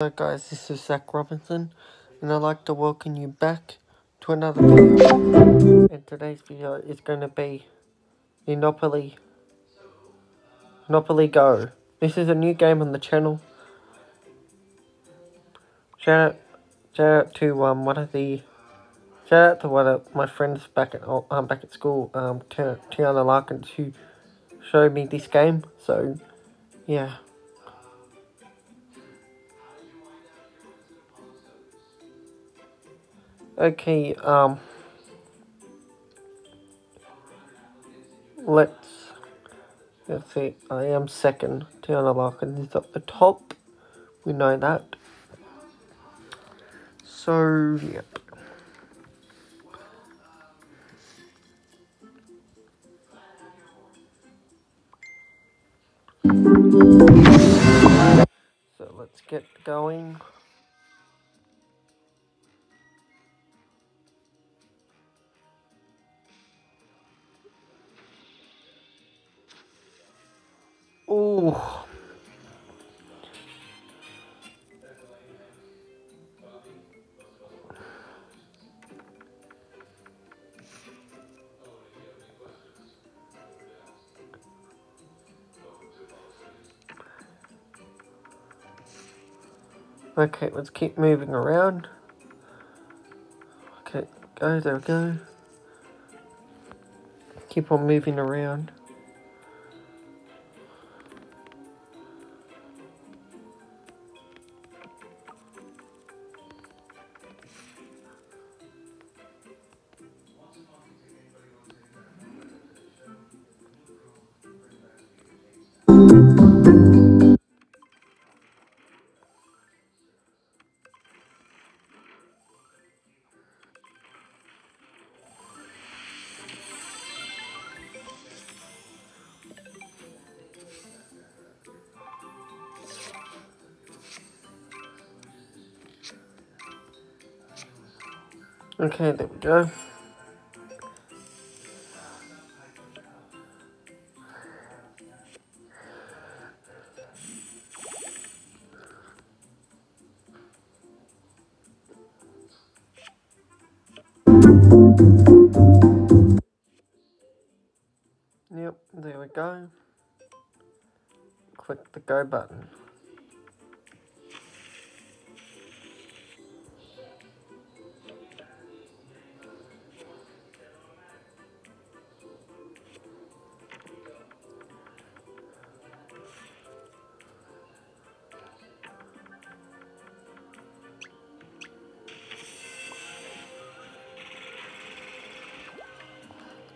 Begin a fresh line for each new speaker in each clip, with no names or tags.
Hello guys, this is Zach Robinson, and I'd like to welcome you back to another video. And today's video is going to be Monopoly, Monopoly Go. This is a new game on the channel. Shout out, shout out to um one of the, shout out to one of my friends back at um back at school, um Tiana Larkin, who showed me this game. So, yeah. Okay, um, let's, let's see, I am second, Tiana Larkin is at the top, we know that, so, yep. So let's get going. Ooh. Okay, let's keep moving around. Okay, go, there we go. Keep on moving around. Okay, there we go. Yep, there we go. Click the go button.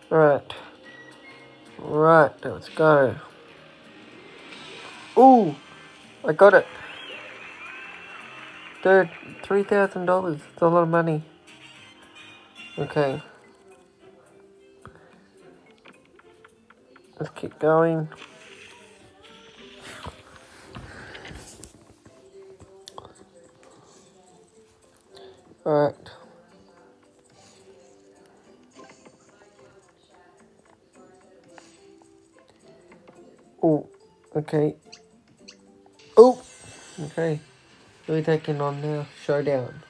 Right. Right, let's go. Ooh! I got it. Dude, $3,000. It's a lot of money. Okay. Let's keep going. Alright. Okay. Oh, okay. We're taking on now. Showdown.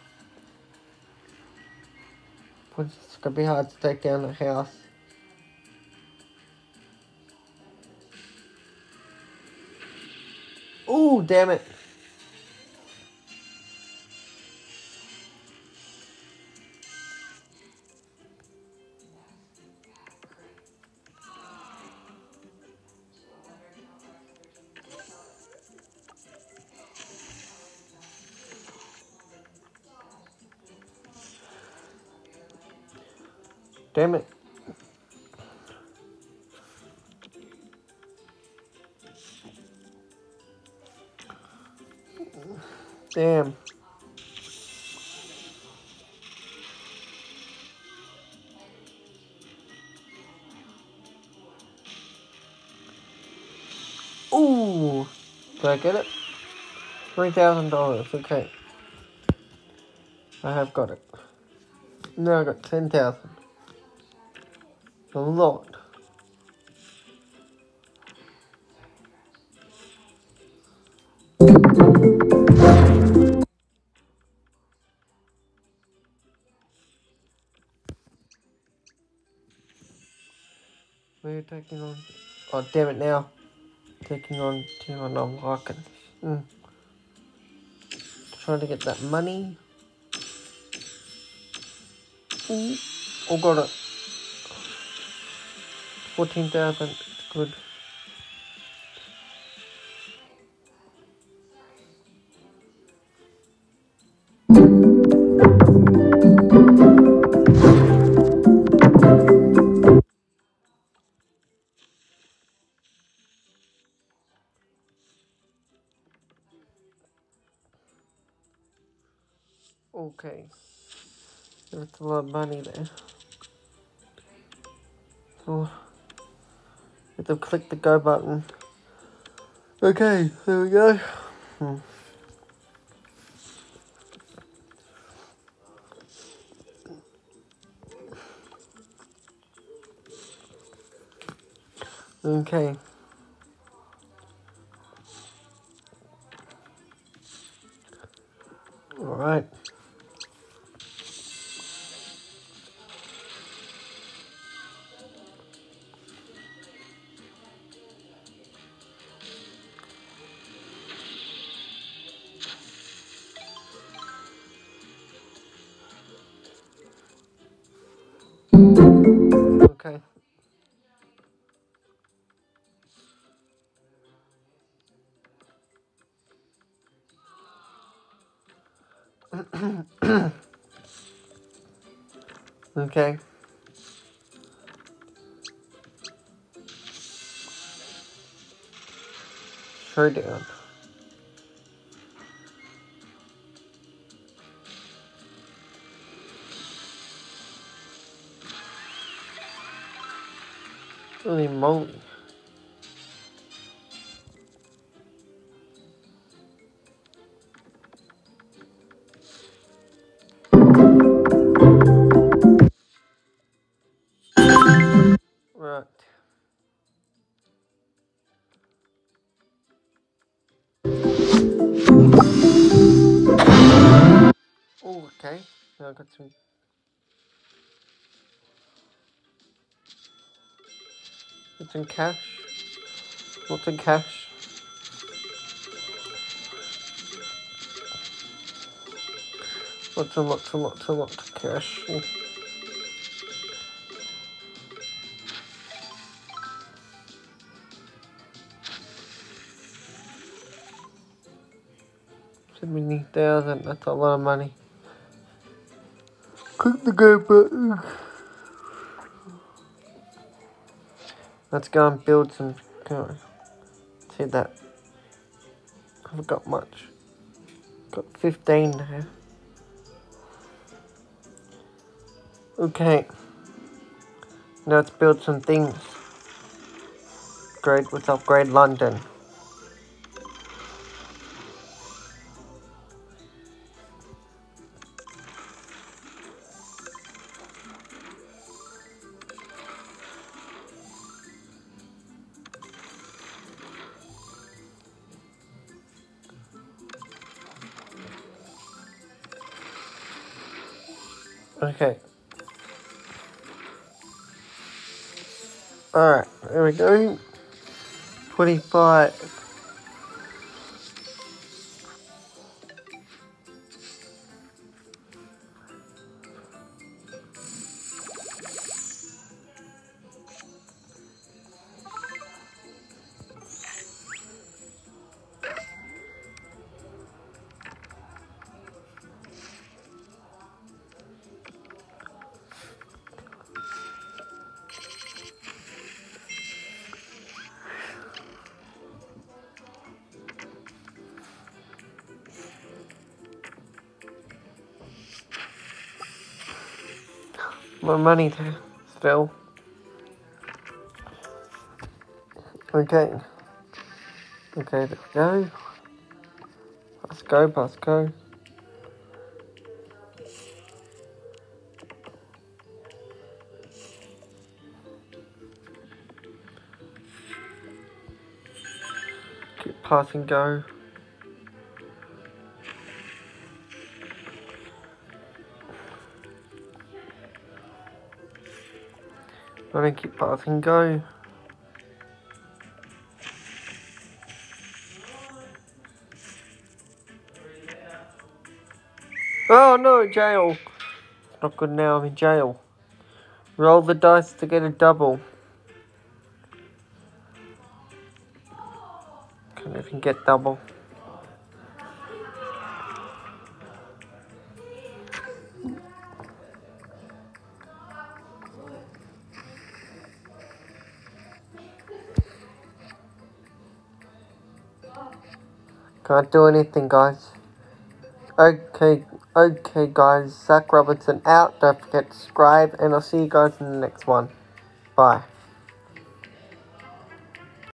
It's gonna be hard to take down the house. Oh, damn it. Damn it. Damn. Ooh. Did I get it? $3,000. Okay. I have got it. Now I got 10000 the Lord. We're taking on. Oh, damn it now. Taking on two on. I'm rocking. Mm. Trying to get that money. Ooh. Oh, got it. 14,000. It's good. Okay. There's a lot of money there. Have to click the go button. Okay, there we go. Hmm. Okay. All right. Okay. okay. Showdown. Holy moly. Right. Oh, okay. Now I got some. Got some cash. Lots of cash. Lots and lots and lots and lots of cash. Seventy thousand, that's a lot of money. Click the go button. Let's go and build some. See that? Haven't got much. Got 15 now. Okay. Now let's build some things. Great, let's upgrade London. Okay. Alright, there we go. 25. More money to still. Okay. Okay, let's go. Let's go, let's go. Keep passing go. I think it, keep I can go. Oh no, jail! Not good now, I'm in jail. Roll the dice to get a double. Can't even get double? Can't do anything, guys. Okay, okay, guys. Zach Robinson out. Don't forget to subscribe, and I'll see you guys in the next one. Bye.